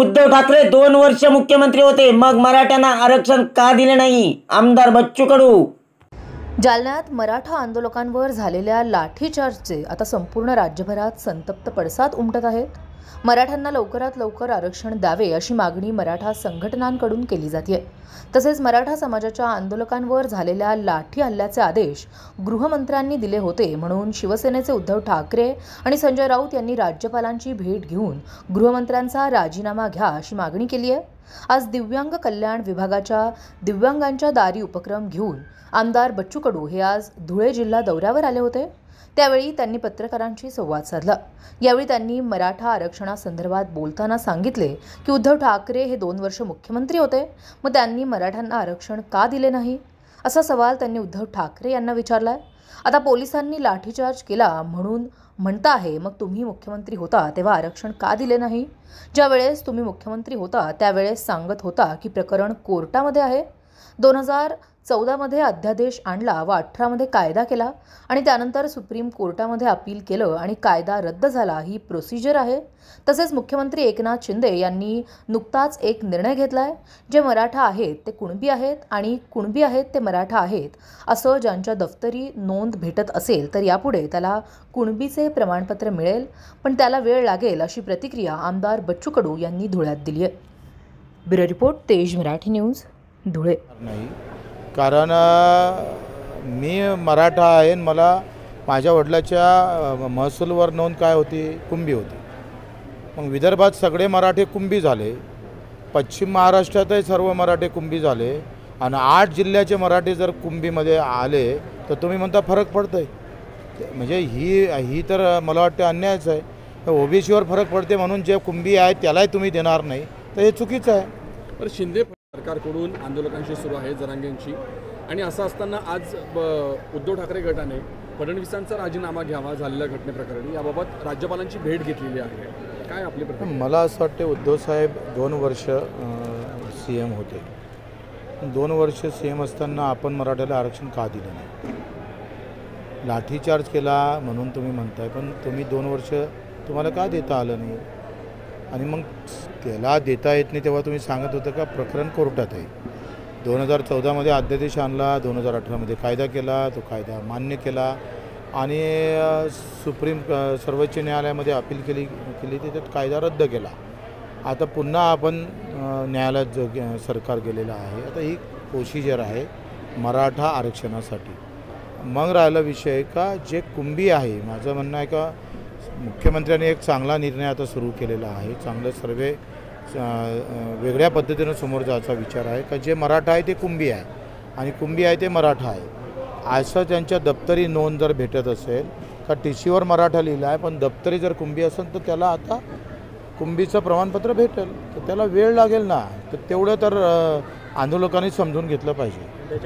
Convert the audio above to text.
उद्धव ठाकरे दोन वर्ष मुख्यमंत्री होते. मग मराठ्यांना आरक्षण का दिले नाही? आमदार बच्चू कडू जालन्यात मराठा आंदोलकांवर झालेल्या लाठीचार्जचे आता संपूर्ण राज्यभरात संतप्त पडसाद उमटत आहेत. मराठ्यांना लवकरात लवकर आरक्षण द्यावे अशी मागणी मराठा संघटनांकडून केली जाते तसेच मराठा समाजाच्या आंदोलकांवर झालेल्या लाठी हल्ल्याचे आदेश गृहमंत्र्यांनी दिले होते म्हणून शिवसेनेचे उद्धव ठाकरे आणि संजय राऊत यांनी राज्यपालांची भेट घेऊन गृहमंत्र्यांचा राजीनामा घ्या अशी मागणी केली आहे आज दिव्यांग कल्याण विभागाच्या दिव्यांगांच्या दारी उपक्रम घेऊन आमदार बच्चू कडू हे आज धुळे जिल्हा दौऱ्यावर आले होते. त्यावेळी त्यांनी पत्रकारांशी संवाद साधला. यावेळी त्यांनी मराठा आरक्षणासंदर्भात बोलताना सांगितले की उद्धव ठाकरे हे दोन वर्ष मुख्यमंत्री होते. मग त्यांनी मराठ्यांना आरक्षण का दिले नाही? असा सवाल त्यांनी उद्धव ठाकरे यांना विचारला आहे आता पोलिसांनी लाठीचार्ज केला म्हणून म्हणता आहे मग तुम्ही मुख्यमंत्री होता तेव्हा आरक्षण का दिले नाही? ज्या वेळेस तुम्ही मुख्यमंत्री होता त्यावेळेस सांगत होता की प्रकरण कोर्टामध्ये आहे. दोन हजार चौदामध्ये अध्यादेश आणला व अठरामध्ये कायदा केला आणि त्यानंतर सुप्रीम कोर्टामध्ये अपील केलं आणि कायदा रद्द झाला ही प्रोसिजर आहे. तसेच मुख्यमंत्री एकनाथ शिंदे यांनी नुकताच एक निर्णय घेतला आहे जे मराठा आहेत ते कुणबी आहेत आणि कुणबी आहेत ते मराठा आहेत असं ज्यांच्या दफ्तरी नोंद भेटत असेल तर यापुढे त्याला कुणबीचे प्रमाणपत्र मिळेल पण त्याला वेळ लागेल अशी प्रतिक्रिया आमदार बच्चू कडू यांनी धुळ्यात दिली आहे ब्युरो रिपोर्ट तेज मराठी न्यूज. धुळे. नाही. कारण मी मराठा आहे आणि मला माझ्या वडिलाच्या महसूलवर नोंद काय होती? कुंभी होती. मग विदर्भात सगळे मराठे कुंभी झाले. पश्चिम महाराष्ट्रातही सर्व मराठे कुंभी झाले. आणि आठ जिल्ह्याचे मराठे जर कुंभीमध्ये आले तर तुम्ही म्हणता फरक पडतोय. ते- म्हणजे ही ही तर मला वाटतं अन्यायच आहे. ओबीसीवर फरक पडते म्हणून जे कुंभी आहे त्यालाही तुम्ही देणार नाही. तर हे चुकीचं आहे. तर शिंदे सरकारकडून आंदोलकांशी सुरू आहे जरांगेंची आणि असं असताना आज ब- उद्धव ठाकरे गटाने फडणवीसांचा राजीनामा घ्यावा झालेल्या घटनेप्रकरणी याबाबत राज्यपालांची भेट घेतलेली आहे. काय आपली प्रथम मला असं वाटते उद्धव साहेब दोन वर्ष सी एम होते. दोन वर्ष सी एम असताना आपण मराठ्याला आरक्षण का दिलं नाही? लाठीचार्ज केला म्हणून तुम्ही म्हणताय पण तुम्ही दोन वर्ष तुम्हाला का देता आलं नाही? आणि मग त्याला देता येत नाही तेव्हा तुम्ही सांगत होतं का प्रकरण कोर्टात आहे. दोन हजार चौदामध्ये अध्यादेश आणला दोन हजार अठरामध्ये कायदा केला तो कायदा मान्य केला आणि सुप्रीम सर्वोच्च न्यायालयामध्ये अपील केली केली त्याच्यात कायदा रद्द केला. आता पुन्हा आपण न्यायालयात जो गे- सरकार गेलेलं आहे आता ही प्रोसिजर आहे मराठा आरक्षणासाठी. मग राहिला विषय का जे कुंभी आहे माझं म्हणणं आहे का मुख्यमंत्र्यांनी एक चांगला निर्णय आता सुरू केलेला आहे. चांगलं सर्वे वेगळ्या पद्धतीनं समोर जायचा विचार आहे. का जे मराठा आहे ते कुंभी आहे. आणि कुंभी आहे ते मराठा आहे. असं त्यांच्या दप्तरी नोंद जर भेटत असेल का टी सीवर मराठा लिहिला आहे पण दप्तरी जर कुंभी असेल तर त्याला आता कुंभीचं प्रमाणपत्र भेटेल. तर त्याला वेळ लागेल ना. तर तेवढं तर आंदोलकांनी समजून घेतलं पाहिजे.